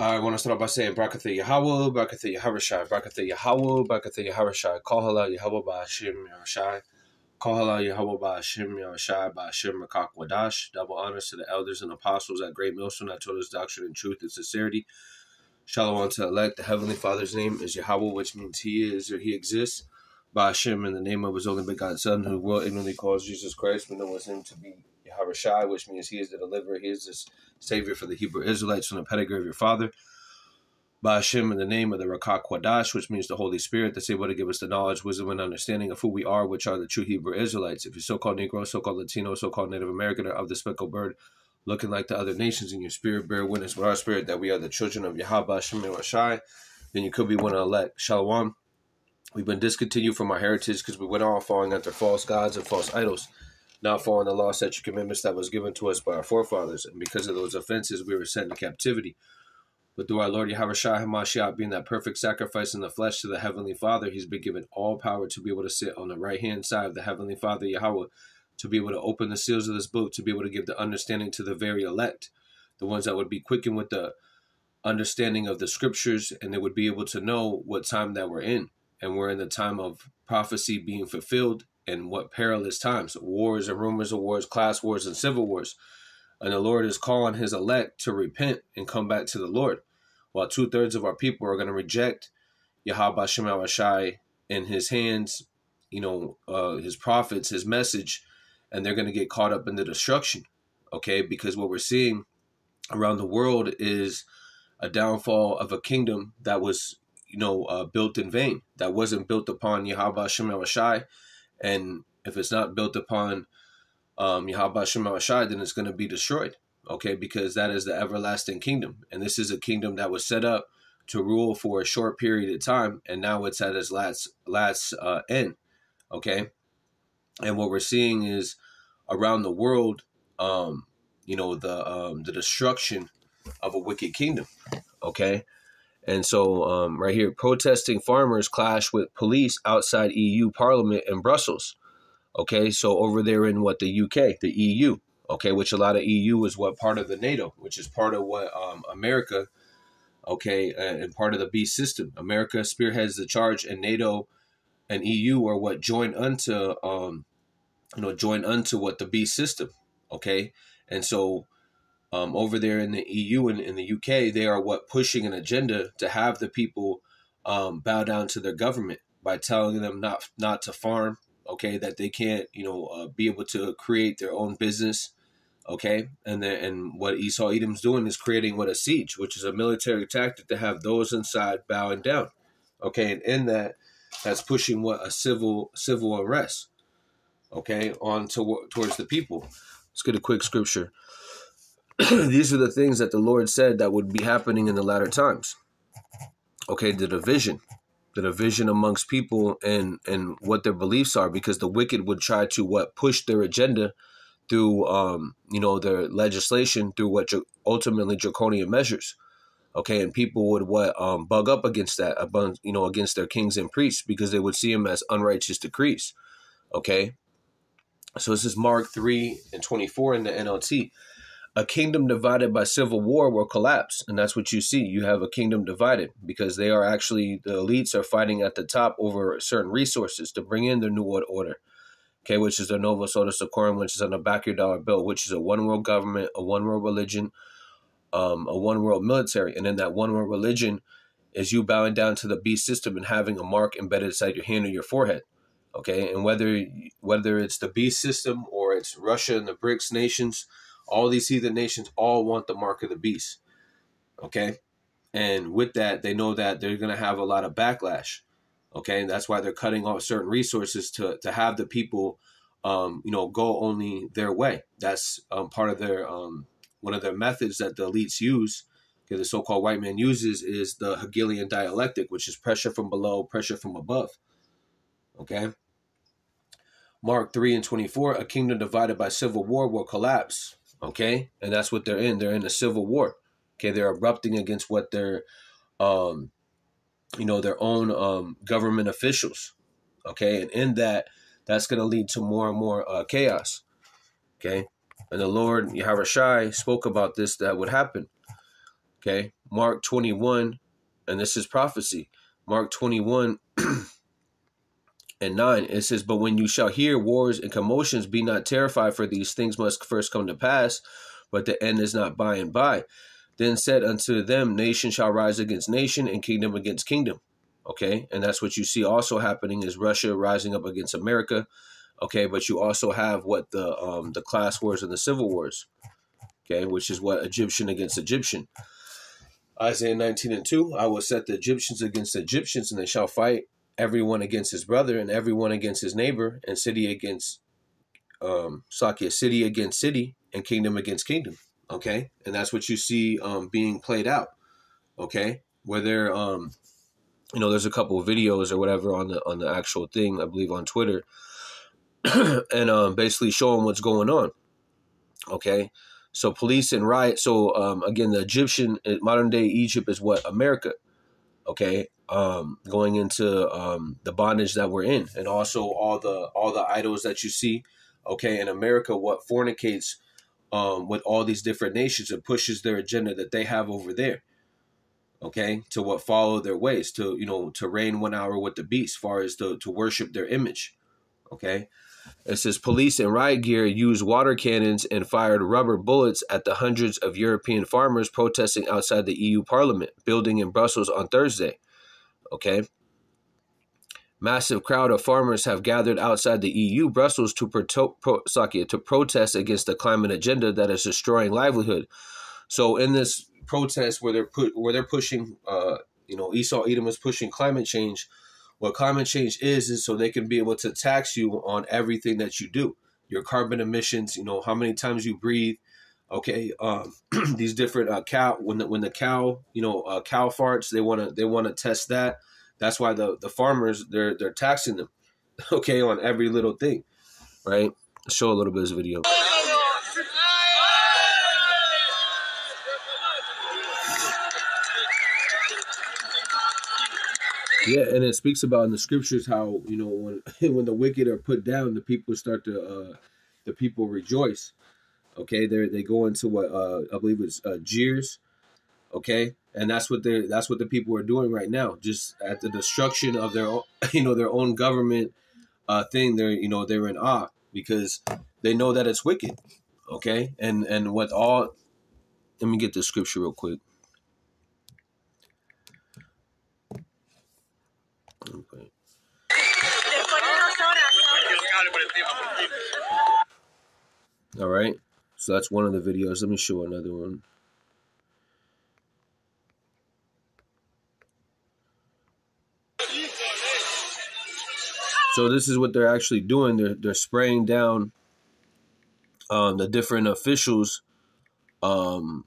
I want to start by saying Barakatha Yahweh, Barakatha Yahavrashai, Barakatha Yahweh, Barakatha Yahavrashai, Kohala Yahweh Ba'ashim Yahavrashai, Kohala Yahweh Ba'ashim Yahavrashai, Ba'ashim Makak Wadash. Double honors to the elders and apostles at Great Millstone that told us doctrine and truth and sincerity. Shalom to elect. The Heavenly Father's name is Yahweh, which means He is or He exists. Ba'ashim in the name of His only begotten Son, who world ignorantly calls Jesus Christ. We know Him to be Yahavrashai, which means He is the deliverer. He is the Savior for the Hebrew Israelites from the pedigree of your father. Ba'ashim in the name of the Rakak Kwadash, which means the Holy Spirit, that's able to give us the knowledge, wisdom, and understanding of who we are, which are the true Hebrew Israelites. If you're so-called Negro, so-called Latino, so-called Native American, or of the speckled bird, looking like the other nations in your spirit, bear witness with our spirit that we are the children of Yahweh Rashai, then you could be one of elect. Shalom. We've been discontinued from our heritage because we went on falling after false gods and false idols not following the law, statute, commandments that was given to us by our forefathers. And because of those offenses, we were sent into captivity. But through our Lord Yahweh HaMashiach being that perfect sacrifice in the flesh to the Heavenly Father, He's been given all power to be able to sit on the right hand side of the Heavenly Father Yahweh, to be able to open the seals of this book, to be able to give the understanding to the very elect, the ones that would be quickened with the understanding of the scriptures, and they would be able to know what time that we're in. And we're in the time of prophecy being fulfilled and what perilous times wars and rumors of wars, class wars, and civil wars. And the Lord is calling his elect to repent and come back to the Lord. While two thirds of our people are going to reject Yahweh Shai in his hands, you know, uh, his prophets, his message, and they're going to get caught up in the destruction. Okay, because what we're seeing around the world is a downfall of a kingdom that was, you know, uh, built in vain, that wasn't built upon Yahweh Shai and if it's not built upon um, Yahweh then it's going to be destroyed. Okay, because that is the everlasting kingdom, and this is a kingdom that was set up to rule for a short period of time, and now it's at its last last uh, end. Okay, and what we're seeing is around the world, um, you know, the um, the destruction of a wicked kingdom. Okay, and so, um, right here, protesting farmers clash with police outside EU Parliament in Brussels. Okay, so over there in what the UK, the EU. Okay, which a lot of EU is what part of the NATO, which is part of what um, America. Okay, and part of the beast system. America spearheads the charge, and NATO and EU are what join unto, um, you know, join unto what the beast system. Okay, and so um, over there in the EU and in the UK, they are what pushing an agenda to have the people um, bow down to their government by telling them not not to farm. Okay, that they can't you know uh, be able to create their own business. Okay, and then and what Esau Edom's doing is creating what a siege, which is a military tactic to have those inside bowing down. Okay, and in that, that's pushing what a civil civil unrest. Okay, on to, towards the people. Let's get a quick scripture. these are the things that the Lord said that would be happening in the latter times. Okay, the division, the division amongst people and and what their beliefs are, because the wicked would try to what push their agenda through um you know their legislation through what ultimately draconian measures. Okay, and people would what um bug up against that, you know, against their kings and priests because they would see them as unrighteous decrees. Okay, so this is Mark three and twenty four in the NLT a kingdom divided by civil war will collapse. And that's what you see. You have a kingdom divided because they are actually the elites are fighting at the top over certain resources to bring in the new world order okay which is the novus ordo seclorum which is on the back of your dollar bill which is a one world government a one world religion um, a one world military. And in that one world religion is you bowing down to the beast system and having a mark embedded inside your hand or your forehead okay? And whether whether it's the beast system or it's russia and the brics nations all these heathen nations all want the mark of the beast. Okay? And with that, they know that they're going to have a lot of backlash. Okay? And that's why they're cutting off certain resources to, to have the people, um, you know, go only their way. That's um, part of their, um, one of their methods that the elites use, okay, the so called white man uses, is the Hegelian dialectic, which is pressure from below, pressure from above. Okay? Mark 3 and 24, a kingdom divided by civil war will collapse Okay, and that's what they're in. They're in a civil war. Okay, they're erupting against what their, um, you know, their own um, government officials. Okay, and in that, that's going to lead to more and more uh, chaos. Okay, and the Lord Yahweh Shai spoke about this that would happen. Okay, Mark 21, and this is prophecy. Mark 21 and 9, it says, But when you shall hear wars and commotions, be not terrified, for these things must first come to pass, but the end is not by and by. Then said unto them, Nation shall rise against nation, and kingdom against kingdom. Okay, and that's what you see also happening is Russia rising up against America. Okay, but you also have what the um, the class wars and the civil wars. Okay, which is what Egyptian against Egyptian. Isaiah 19 and 2, I will set the Egyptians against the Egyptians, and they shall fight everyone against his brother, and everyone against his neighbor, and city against um Sakya, city against city, and kingdom against kingdom. Okay, and that's what you see um being played out. Okay, where they're um you know, there's a couple of videos or whatever on the on the actual thing, I believe on Twitter, and um basically showing what's going on. Okay. So police and riot. So um, again, the Egyptian uh, modern day Egypt is what America. Okay, um, going into um, the bondage that we're in, and also all the all the idols that you see. Okay, in America, what fornicates um, with all these different nations and pushes their agenda that they have over there. Okay, to what follow their ways, to you know, to reign one hour with the beast, far as to to worship their image. Okay, it says police and riot gear used water cannons and fired rubber bullets at the hundreds of European farmers protesting outside the EU Parliament building in Brussels on Thursday. Okay. Massive crowd of farmers have gathered outside the EU Brussels to, pro- pro- to protest against the climate agenda that is destroying livelihood. So in this protest where they're put where they're pushing uh you know Esau Edom is pushing climate change what climate change is is so they can be able to tax you on everything that you do. Your carbon emissions you know how many times you breathe. Okay um, these different uh, cow when the when the cow you know uh, cow farts they want to they want to test that. That's why the the farmers they're they're taxing them okay on every little thing right? Show a little bit of this video Yeah, and it speaks about in the scriptures how you know when when the wicked are put down, the people start to uh, the people rejoice. Okay, they they go into what uh, I believe it's uh, jeers. Okay, and that's what they that's what the people are doing right now. Just at the destruction of their own, you know their own government uh, thing. They're you know they're in awe because they know that it's wicked. Okay, and and what all. Let me get the scripture real quick. Okay. All right. So that's one of the videos. Let me show another one. So this is what they're actually doing. They're they're spraying down um, the different officials, um,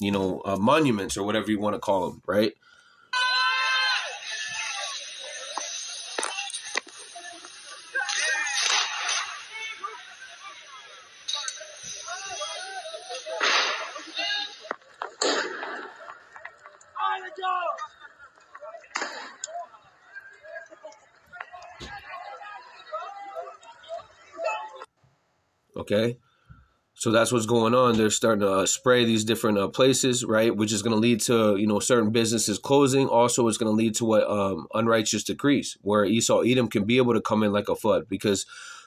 you know, uh, monuments or whatever you want to call them, right? Okay. So that's what's going on. They're starting to uh, spray these different uh, places, right? Which is going to lead to you know certain businesses closing. Also, it's going to lead to what um, unrighteous decrees, where Esau Edom can be able to come in like a flood, because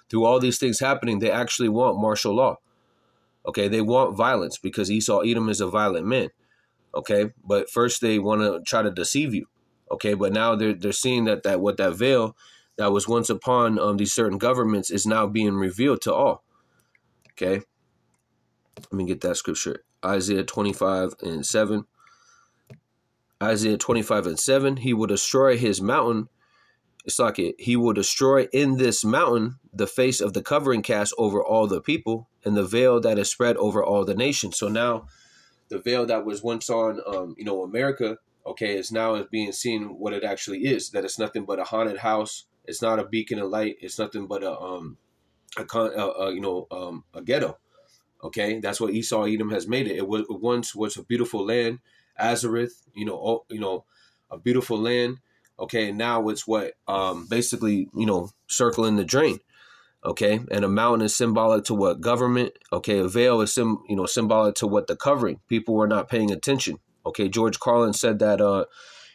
through all these things happening, they actually want martial law. Okay, they want violence because Esau Edom is a violent man. Okay, but first they want to try to deceive you. Okay, but now they're they're seeing that that what that veil that was once upon um, these certain governments is now being revealed to all. Okay. Let me get that scripture. Isaiah 25 and 7. Isaiah 25 and 7. He will destroy his mountain. It's like it. He will destroy in this mountain the face of the covering cast over all the people and the veil that is spread over all the nations. So now the veil that was once on, um, you know, America, okay, is now being seen what it actually is. That it's nothing but a haunted house. It's not a beacon of light. It's nothing but a um, a, a, a you know um, a ghetto. Okay, that's what Esau Edom has made it. It was it once was a beautiful land, Arsareth. You know, oh, you know, a beautiful land. Okay, now it's what um, basically you know circling the drain. Okay, and a mountain is symbolic to what government. Okay, a veil is sim, you know, symbolic to what the covering. People were not paying attention. Okay, George Carlin said that uh,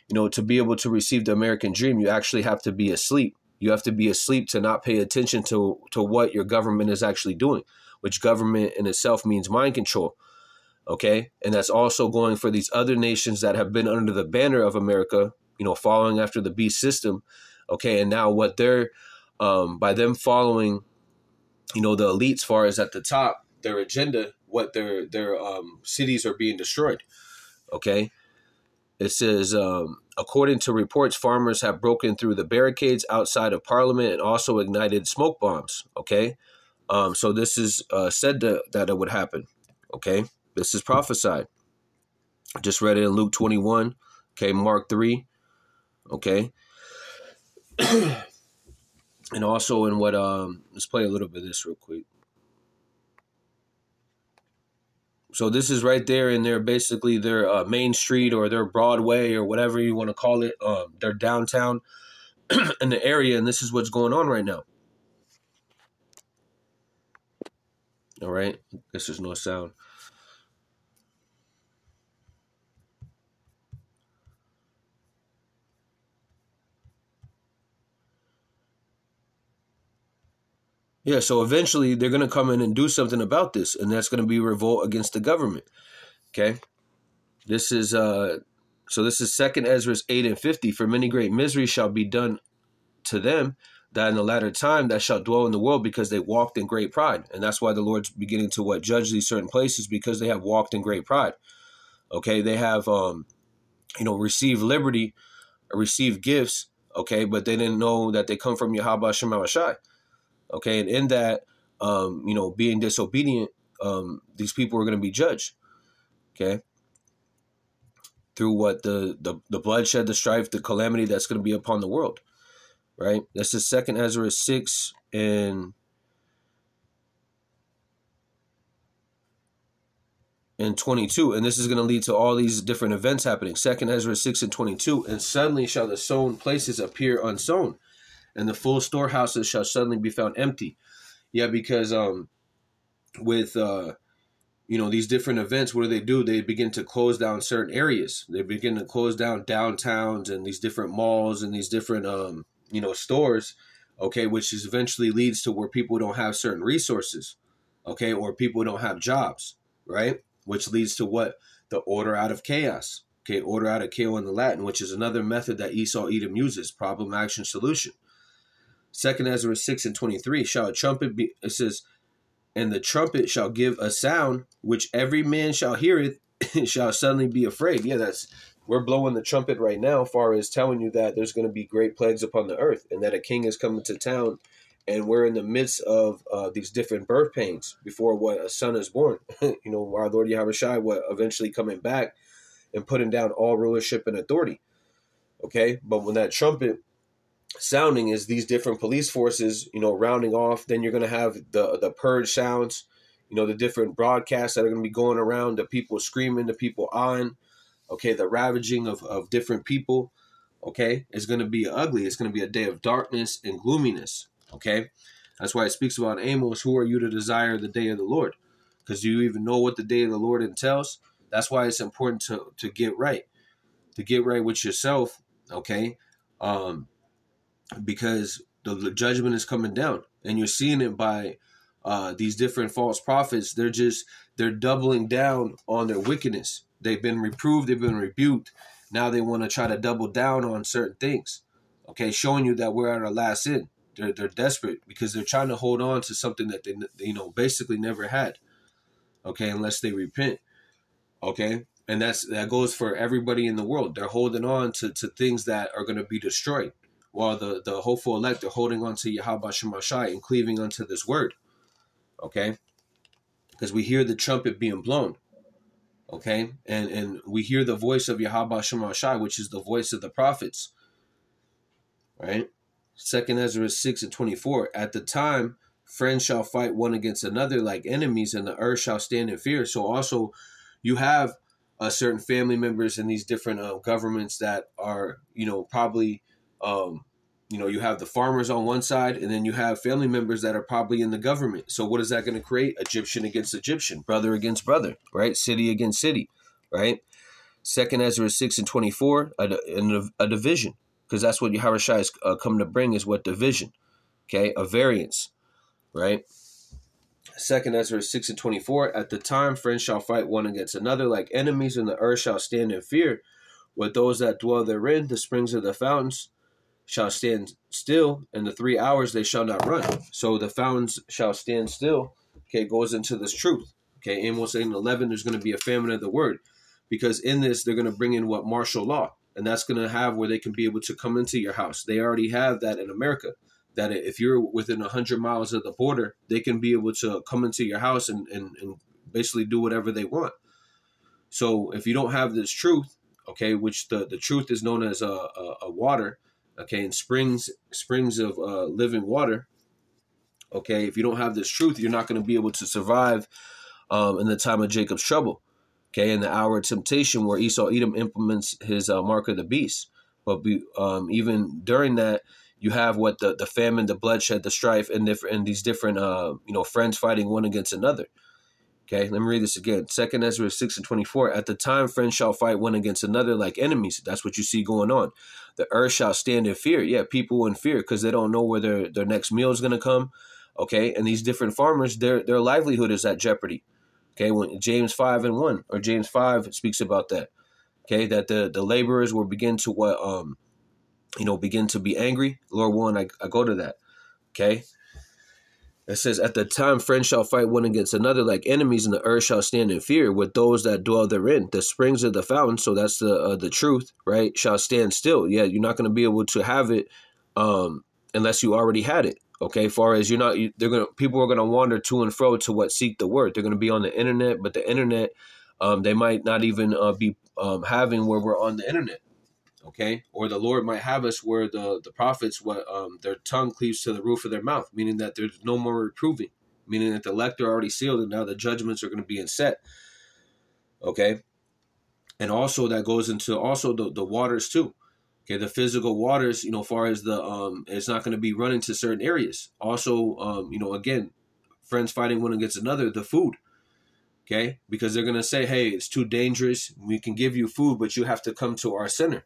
you know, to be able to receive the American dream, you actually have to be asleep. You have to be asleep to not pay attention to to what your government is actually doing, which government in itself means mind control. Okay, and that's also going for these other nations that have been under the banner of America, you know, following after the beast system. Okay, and now what they're um, by them following, you know, the elites, far as at the top, their agenda, what their their um, cities are being destroyed. Okay, it says, um, according to reports, farmers have broken through the barricades outside of Parliament and also ignited smoke bombs. Okay, um, so this is uh, said to, that it would happen. Okay, this is prophesied. I just read it in Luke twenty one. Okay, Mark three. Okay. and also in what um let's play a little bit of this real quick So this is right there in their basically their uh, main street or their Broadway or whatever you want to call it, um, their downtown in the area, and this is what's going on right now. All right, this is no sound. Yeah, so eventually they're going to come in and do something about this, and that's going to be revolt against the government. Okay, this is uh, so this is Second Esdras eight and fifty. For many great miseries shall be done to them that in the latter time that shall dwell in the world because they walked in great pride, and that's why the Lord's beginning to what judge these certain places because they have walked in great pride. Okay, they have um, you know, received liberty, received gifts. Okay, but they didn't know that they come from Yahweh Shema Shai. Okay, and in that, um, you know, being disobedient, um, these people are going to be judged. Okay, through what the the the bloodshed, the strife, the calamity that's going to be upon the world. Right. This is Second Esdras six and. and 22 and this is going to lead to all these different events happening second esdras 6 and 22 and suddenly shall the sown places appear unsown and the full storehouses shall suddenly be found empty. Yeah, because um, with uh, you know these different events, what do they do? They begin to close down certain areas. They begin to close down downtowns and these different malls and these different um, you know stores. Okay, which is eventually leads to where people don't have certain resources. Okay, or people don't have jobs, right? Which leads to what the order out of chaos. Okay, order out of chaos in the Latin, which is another method that Esau Edom uses: problem, action, solution. Second Esdras 6 and 23 shall a trumpet be, it says, and the trumpet shall give a sound which every man shall hear it, shall suddenly be afraid. Yeah, that's, we're blowing the trumpet right now, far as telling you that there's going to be great plagues upon the earth and that a king is coming to town. And we're in the midst of uh, these different birth pains before what a son is born. you know, our Lord Yahweh Shai, what eventually coming back and putting down all rulership and authority. Okay, but when that trumpet sounding is these different police forces, you know, rounding off. Then you're going to have the the purge sounds, you know, the different broadcasts that are going to be going around, the people screaming, the people on, okay, the ravaging of, of different people, okay, is going to be ugly. It's going to be a day of darkness and gloominess, okay. That's why it speaks about Amos. Who are you to desire the day of the Lord? Because do you even know what the day of the Lord entails? That's why it's important to to get right, to get right with yourself, okay. Um, because the, judgment is coming down, and you're seeing it by uh, these different false prophets. They're just they're doubling down on their wickedness. They've been reproved, they've been rebuked. Now they want to try to double down on certain things. Okay, showing you that we're at our last end. They're they're desperate because they're trying to hold on to something that they you know basically never had. Okay, unless they repent. Okay, and that's that goes for everybody in the world. They're holding on to to things that are going to be destroyed while the, the hopeful elect are holding on to Yahweh Shemashai and cleaving unto this word. Okay? Because we hear the trumpet being blown. Okay? And and we hear the voice of Yahweh Shemashai, which is the voice of the prophets. Right? Second Esdras 6 and 24. At the time, friends shall fight one against another like enemies, and the earth shall stand in fear. So also you have uh, certain family members in these different uh, governments that are, you know, probably um, you know, you have the farmers on one side, and then you have family members that are probably in the government. So what is that going to create? Egyptian against Egyptian, brother against brother, right? City against city, right? Second Esdras six and twenty four, a, a, division, because that's what Yahushua is uh, coming to bring is what division, okay, a variance, right? Second Esdras six and twenty four. At the time, friends shall fight one against another, like enemies, and the earth shall stand in fear. With those that dwell therein, the springs of the fountains shall stand still, and the three hours they shall not run. So the fountains shall stand still. Okay, goes into this truth. Okay, Amos 8 and 11, there's going to be a famine of the word. Because in this, they're going to bring in what martial law. And that's going to have where they can be able to come into your house. They already have that in America. That if you're within 100 miles of the border, they can be able to come into your house and, and, and basically do whatever they want. So if you don't have this truth, okay, which the, the truth is known as a, a, a water, okay, and springs springs of uh, living water. Okay, if you don't have this truth, you're not going to be able to survive um, in the time of Jacob's trouble. Okay, in the hour of temptation where Esau Edom implements his uh, mark of the beast. But be, um, even during that, you have what the, the famine, the bloodshed, the strife, and different and these different uh, you know friends fighting one against another. Okay, let me read this again. Second Esdras 6 and 24. At the time, friends shall fight one against another like enemies. That's what you see going on. The earth shall stand in fear. Yeah, people in fear because they don't know where their, their next meal is going to come. Okay, and these different farmers, their their livelihood is at jeopardy. Okay, when James 5 and 1 or James 5 speaks about that. Okay, that the, the laborers will begin to what um you know begin to be angry. Lord willing, I, I go to that. Okay. It says, At the time, friends shall fight one against another like enemies, and the earth shall stand in fear with those that dwell therein. The springs of the fountain, so that's the uh, the truth, right? Shall stand still. Yeah, you're not going to be able to have it um, unless you already had it. Okay, far as you're not, they're gonna people are gonna wander to and fro to what seek the word. They're gonna be on the internet, but the internet, um, they might not even uh, be um, having where we're on the internet okay? Or the lord might have us where the the prophets what um their tongue cleaves to the roof of their mouth meaning that there's no more reproving meaning that the elect are already sealed and now the judgments are going to be in set okay? And also that goes into also the, the waters too okay? The physical waters you know far as the um it's not going to be running to certain areas. Also um you know again friends fighting one against another the food okay? Because they're going to say hey it's too dangerous. We can give you food but you have to come to our center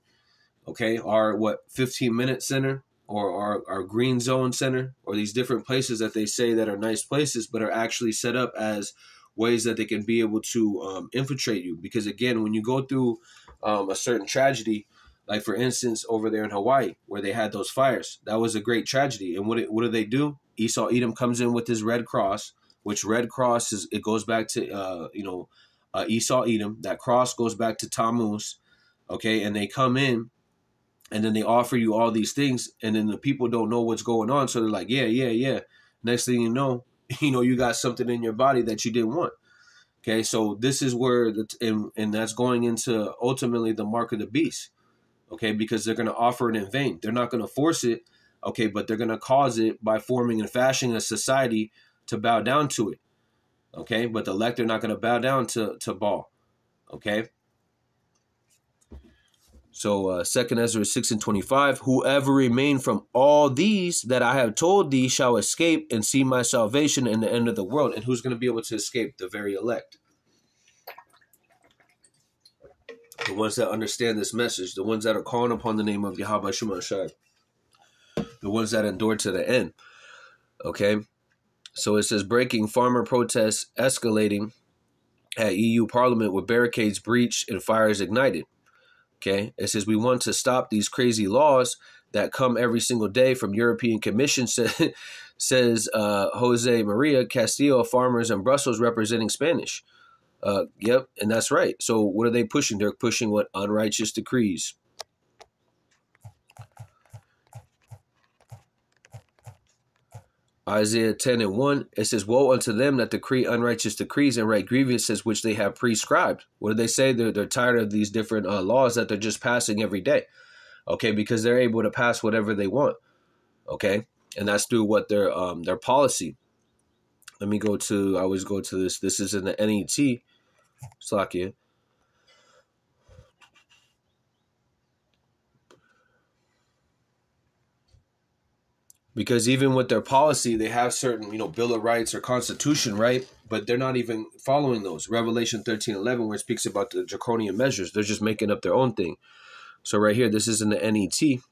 okay, our what 15 minute center or our, our green zone center or these different places that they say that are nice places but are actually set up as ways that they can be able to um, infiltrate you. Because again when you go through um, a certain tragedy like for instance over there in hawaii where they had those fires that was a great tragedy. And what, it, what do they do? Esau edom comes in with his red cross which red cross is it goes back to uh, you know uh, esau edom. That cross goes back to tammuz okay? And they come in and then they offer you all these things and then the people don't know what's going on so they're like yeah yeah yeah. Next thing you know you know you got something in your body that you didn't want. Okay so this is where the and, and that's going into ultimately the mark of the beast. Okay because they're going to offer it in vain. They're not going to force it okay but they're going to cause it by forming and fashioning a society to bow down to it. Okay but the elect are not going to bow down to to Baal. Okay so uh, Second Esdras six and twenty five. Whoever remain from all these that I have told thee shall escape and see my salvation in the end of the world. And who's going to be able to escape? The very elect. The ones that understand this message, the ones that are calling upon the name of Yahweh Shemashai, the ones that endure to the end. Okay, so it says breaking farmer protests escalating at EU Parliament with barricades breached and fires ignited. Okay, it says we want to stop these crazy laws that come every single day from European Commission. says uh, Jose Maria Castillo, farmers in Brussels representing Spanish. Uh, yep, and that's right. So what are they pushing? They're pushing what unrighteous decrees. Isaiah 10 and 1, it says, Woe unto them that decree unrighteous decrees and write grievances which they have prescribed. What do they say? They're, they're tired of these different uh, laws that they're just passing every day. Okay, because they're able to pass whatever they want. Okay, and that's through what their um their policy. Let me go to I always go to this. This is in the NET. Slakia. Because even with their policy they have certain you know bill of rights or constitution right? But they're not even following those. Revelation 13 11 where it speaks about the draconian measures they're just making up their own thing. So right here this is in the net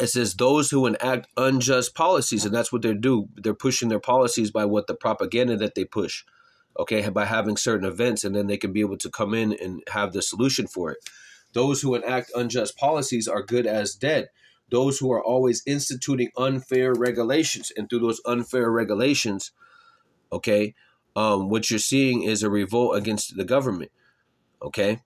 it says those who enact unjust policies and that's what they do. They're pushing their policies by what the propaganda that they push okay? By having certain events and then they can be able to come in and have the solution for it. Those who enact unjust policies are good as dead those who are always instituting unfair regulations. And through those unfair regulations okay um, what you're seeing is a revolt against the government okay?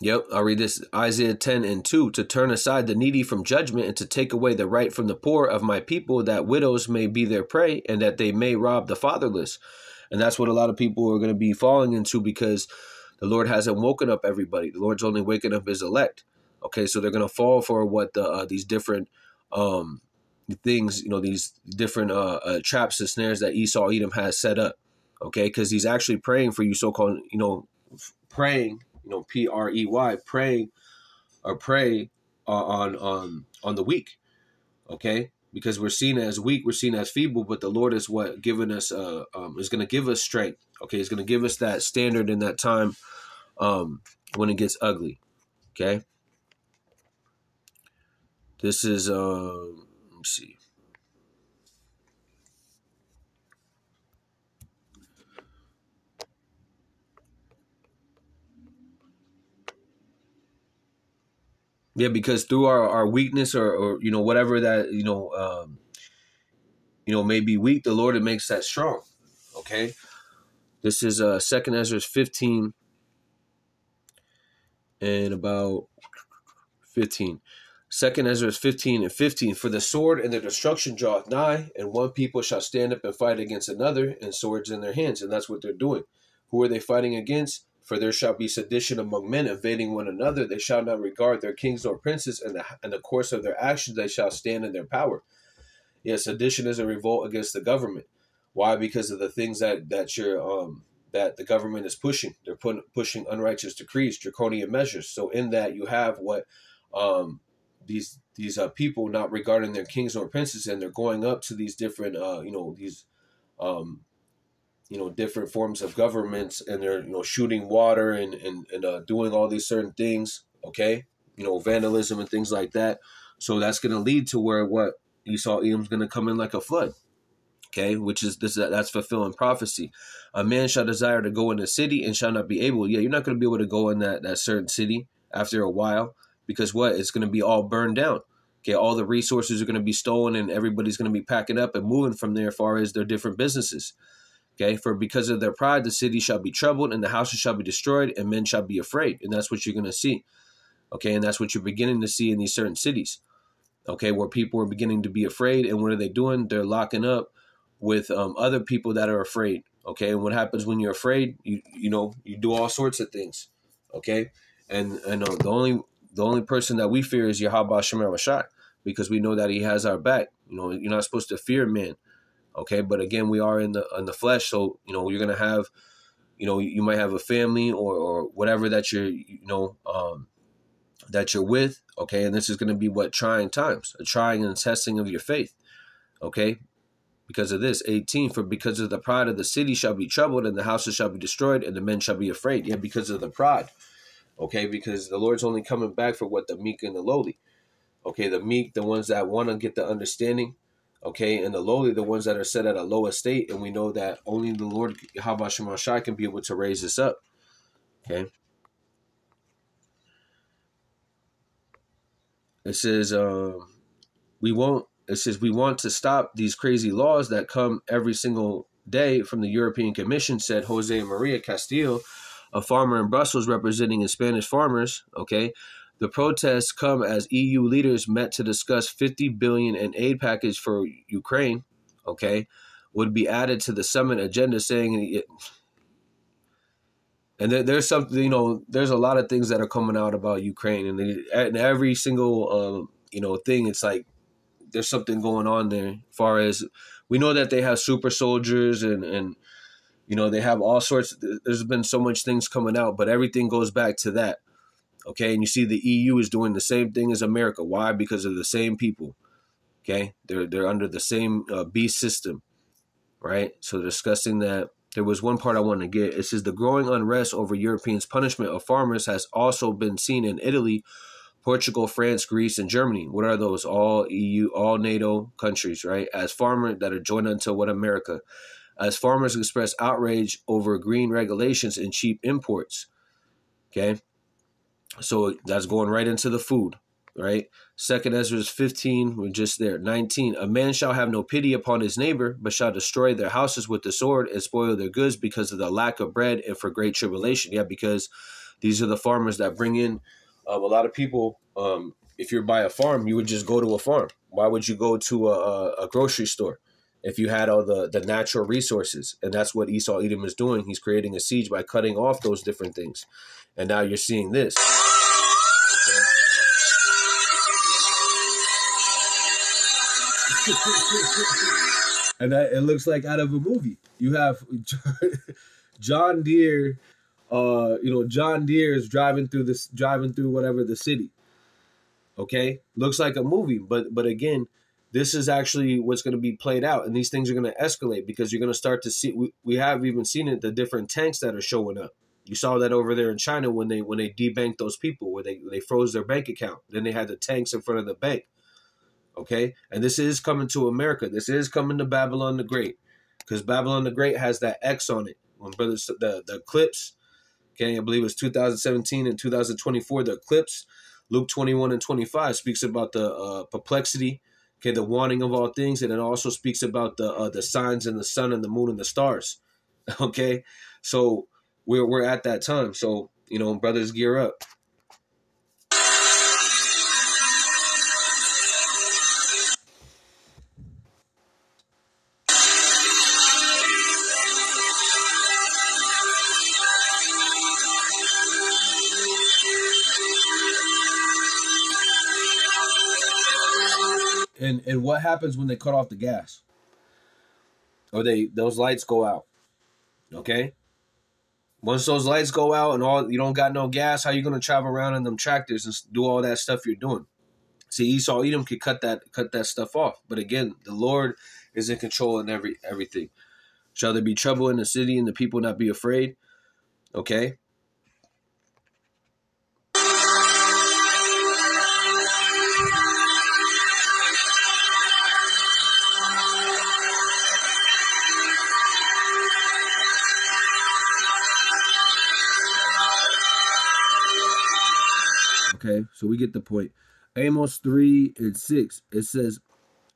Yep, I'll read this. Isaiah 10 and 2 to turn aside the needy from judgment and to take away the right from the poor of my people, that widows may be their prey and that they may rob the fatherless. And that's what a lot of people are going to be falling into because the Lord hasn't woken up everybody. The Lord's only waking up his elect. Okay, so they're going to fall for what the uh, these different um, things, you know, these different uh, uh, traps and snares that Esau Edom has set up. Okay, because he's actually praying for you, so called, you know, praying, you know, P R E Y, praying or pray uh, on on on the weak. Okay, because we're seen as weak, we're seen as feeble, but the Lord is what given us uh, um, is going to give us strength. Okay, He's going to give us that standard in that time um, when it gets ugly. Okay. This is, uh, let me see. Yeah, because through our, our weakness or, or you know whatever that you know um, you know may be weak, the Lord it makes that strong. Okay, this is uh Second Esdras fifteen and about 15. Second Esdras 15 and 15. For the sword and the destruction draweth nigh, and one people shall stand up and fight against another, and swords in their hands. And that's what they're doing. Who are they fighting against? For there shall be sedition among men, invading one another. They shall not regard their kings nor princes, and the, and the course of their actions they shall stand in their power. Yes, sedition is a revolt against the government. Why? Because of the things that that you're um, that the government is pushing. They're putting, pushing unrighteous decrees, draconian measures. So in that you have what um, these these uh, people not regarding their kings or princes, and they're going up to these different uh, you know these um, you know different forms of governments, and they're you know shooting water and and, and uh, doing all these certain things. Okay, you know vandalism and things like that. So that's going to lead to where what you Esau Edom's going to come in like a flood okay? Which is this that's fulfilling prophecy. A man shall desire to go in a city and shall not be able yeah you're not going to be able to go in that that certain city after a while because what? It's going to be all burned down okay? All the resources are going to be stolen and everybody's going to be packing up and moving from there as far as their different businesses okay for because of their pride the city shall be troubled and the houses shall be destroyed and men shall be afraid and that's what you're going to see okay and that's what you're beginning to see in these certain cities okay where people are beginning to be afraid and what are they doing they're locking up with um, other people that are afraid. Okay, and what happens when you're afraid? You you know you do all sorts of things. Okay, and and uh, the only the only person that we fear is Yahweh Shemer Rashad because we know that He has our back. You know, you're not supposed to fear men. Okay, but again, we are in the in the flesh, so you know you're gonna have, you know, you might have a family or or whatever that you're you know um, that you're with. Okay, and this is gonna be what trying times, a trying and testing of your faith. Okay, because of this 18 for because of the pride of the city shall be troubled and the houses shall be destroyed and the men shall be afraid. Yeah because of the pride okay? Because the lord's only coming back for what? The meek and the lowly okay? The meek the ones that want to get the understanding okay and the lowly the ones that are set at a low estate and we know that only the lord Habashimashai can be able to raise us up okay it says um we won't it says we want to stop these crazy laws that come every single day from the European Commission, said Jose Maria Castillo, a farmer in Brussels representing Spanish farmers. Okay. The protests come as EU leaders met to discuss 50 billion in aid package for Ukraine. Okay, would be added to the summit agenda, saying it, and there's something you know there's a lot of things that are coming out about Ukraine, and, they, and every single uh, you know thing it's like there's something going on there. As far as we know that they have super soldiers and and you know they have all sorts. There's been so much things coming out, but everything goes back to that. Okay, and you see the EU is doing the same thing as America. Why? Because of the same people. Okay, they're they're under the same uh, beast system, right? So discussing that. There was one part I wanted to get. It says the growing unrest over Europeans' punishment of farmers has also been seen in Italy, Portugal, France, Greece, and Germany. What are those? All EU, all NATO countries, right? As farmers that are joined unto what America, as farmers express outrage over green regulations and cheap imports. Okay, so that's going right into the food, right? Second Esdras 15, we're just there. 19, a man shall have no pity upon his neighbor, but shall destroy their houses with the sword and spoil their goods because of the lack of bread and for great tribulation. Yeah, because these are the farmers that bring in um, a lot of people. Um, if you're by a farm, you would just go to a farm. Why would you go to a, a grocery store? if you had all the the natural resources and that's what esau edom is doing he's creating a siege by cutting off those different things and now you're seeing this and that it looks like out of a movie. You have John Deere, uh, you know, John Deere is driving through this, driving through whatever the city. Okay, looks like a movie, but but again, this is actually what's going to be played out, and these things are going to escalate because you're going to start to see. We, we have even seen it, the different tanks that are showing up. You saw that over there in China when they when they debanked those people, where they they froze their bank account. Then they had the tanks in front of the bank. Okay, and this is coming to America. This is coming to Babylon the Great, because Babylon the Great has that X on it. When brothers the the eclipse, okay, I believe it's 2017 and 2024. The eclipse, Luke 21 and 25 speaks about the uh, perplexity, okay, the wanting of all things, and it also speaks about the uh, the signs in the sun and the moon and the stars. Okay, so we're we're at that time. So you know, brothers, gear up. and and what happens when they cut off the gas or they those lights go out okay once those lights go out and all you don't got no gas how you gonna travel around in them tractors and do all that stuff you're doing? See esau edom could cut that cut that stuff off. But again the lord is in control in every everything. Shall there be trouble in the city and the people not be afraid? Okay Okay, so we get the point. Amos 3 and 6, it says,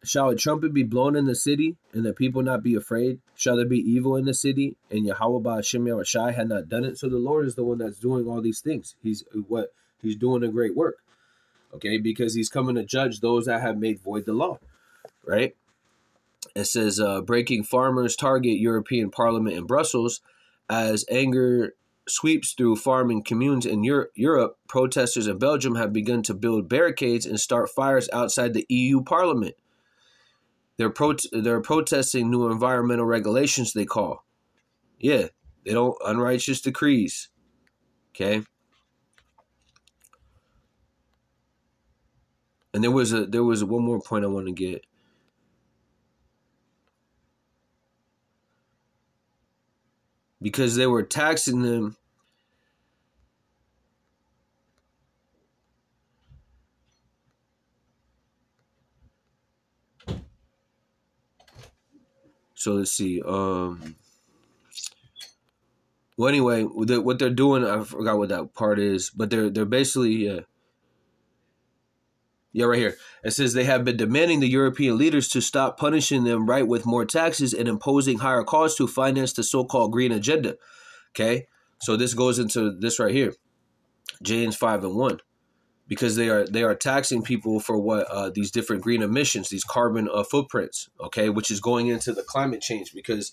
Shall a trumpet be blown in the city, and the people not be afraid? Shall there be evil in the city, and Yahweh by Hashem Yahushai had not done it? So the Lord is the one that's doing all these things. He's what he's doing a great work. Okay, because he's coming to judge those that have made void the law. Right? It says uh, breaking farmers target European Parliament in Brussels as anger sweeps through farming communes in Europe, protesters in Belgium have begun to build barricades and start fires outside the EU Parliament. They're pro- they're protesting new environmental regulations. They call, yeah, they don't unrighteous decrees. Okay. And there was a there was one more point I want to get. Because they were taxing them So let's see. Um. Well, anyway, what they're doing, I forgot what that part is, but they're they're basically yeah. Yeah, right here. It says they have been demanding the European leaders to stop punishing them right with more taxes and imposing higher costs to finance the so-called green agenda. Okay, so this goes into this right here, James five and one, because they are they are taxing people for what uh, these different green emissions, these carbon uh, footprints. Okay, which is going into the climate change because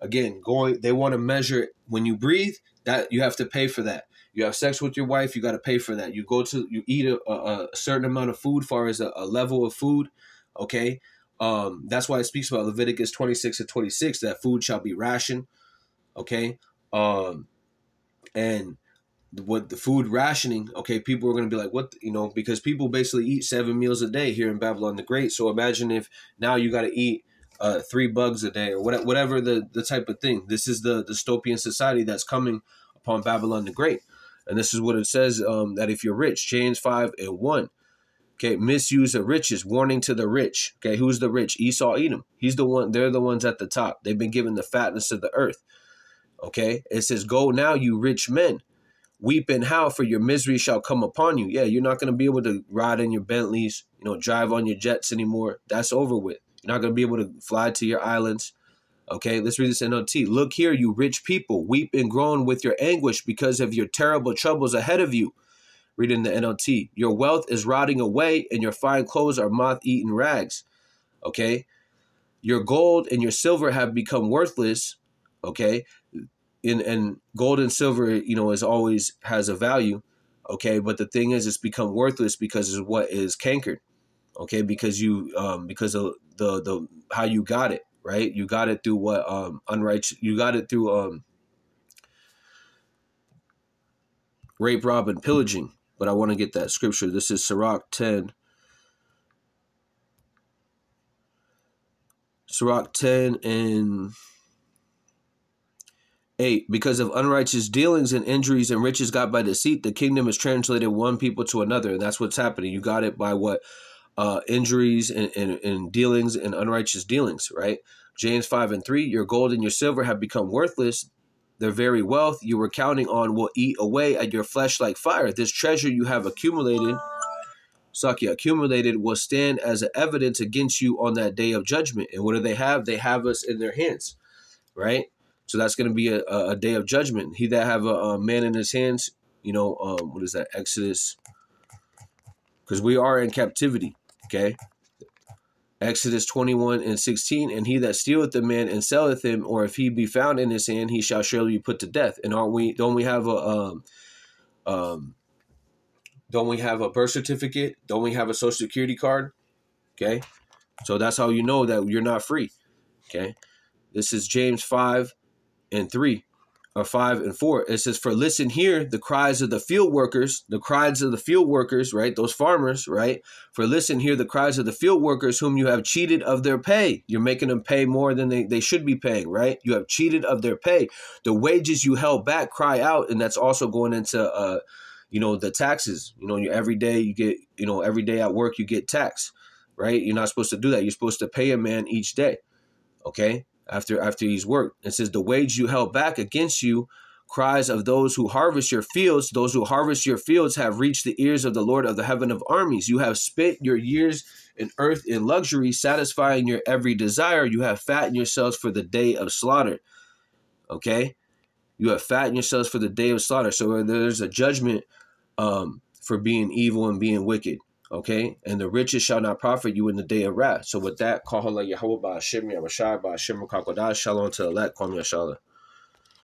again, going they want to measure when you breathe that you have to pay for that you have sex with your wife, you got to pay for that. You go to you eat a, a, a certain amount of food, far as a, a level of food. Okay, um, that's why it speaks about Leviticus twenty six and twenty six that food shall be rationed. Okay, um, and what the food rationing, okay, people are going to be like, what, you know, because people basically eat seven meals a day here in Babylon the Great. So imagine if now you got to eat uh, three bugs a day or whatever the, the type of thing. This is the dystopian society that's coming upon Babylon the Great. And this is what it says um, that if you're rich, James 5 and 1. Okay, misuse of riches, warning to the rich. Okay, who's the rich? Esau, Edom. He's the one, they're the ones at the top. They've been given the fatness of the earth. Okay, it says, Go now, you rich men. Weep and howl, for your misery shall come upon you. Yeah, you're not going to be able to ride in your Bentleys, you know, drive on your jets anymore. That's over with. You're not going to be able to fly to your islands. Okay, let's read this NLT. Look here, you rich people, weep and groan with your anguish because of your terrible troubles ahead of you. Reading the NLT. Your wealth is rotting away, and your fine clothes are moth eaten rags. Okay, your gold and your silver have become worthless. Okay, in and gold and silver, you know, is always has a value. Okay, but the thing is, it's become worthless because of what is cankered. Okay, because you um because of the the how you got it right? You got it through what um unrighteous. You got it through um rape, rob, and pillaging. But I want to get that scripture. This is Sirach ten. Sirach ten and 8. Because of unrighteous dealings and injuries and riches got by deceit, the kingdom is translated one people to another. And that's what's happening. You got it by what uh, injuries and, and, and dealings and unrighteous dealings, right? James 5 and 3, your gold and your silver have become worthless. Their very wealth you were counting on will eat away at your flesh like fire. This treasure you have accumulated, Saki, accumulated, will stand as evidence against you on that day of judgment. And what do they have? They have us in their hands, right? So that's going to be a, a, day of judgment. He that have a, a man in his hands, you know, um, what is that? Exodus. Because we are in captivity. Okay. Exodus 21 and 16, and he that stealeth the man and selleth him, or if he be found in his hand, he shall surely be put to death. And aren't we, don't we have a, um, um, don't we have a birth certificate? Don't we have a social security card? Okay. So that's how you know that you're not free. Okay. This is James 5 and 3 or 5 and 4 it says for listen here the cries of the field workers the cries of the field workers right those farmers right for listen here the cries of the field workers whom you have cheated of their pay. You're making them pay more than they, they should be paying right? You have cheated of their pay. The wages you held back cry out and that's also going into uh you know the taxes. You know you every day you get you know every day at work you get tax right? You're not supposed to do that. You're supposed to pay a man each day okay after after he's worked. It says, The wage you held back against you, cries of those who harvest your fields, those who harvest your fields have reached the ears of the Lord of the heaven of armies. You have spent your years in earth in luxury, satisfying your every desire. You have fattened yourselves for the day of slaughter. Okay? You have fattened yourselves for the day of slaughter. So there's a judgment um, for being evil and being wicked. Okay, and the riches shall not profit you in the day of wrath. So with that, call Yahweh by Hashem Yahushai by Hashem Shalom to the elect, Kwam Yashala.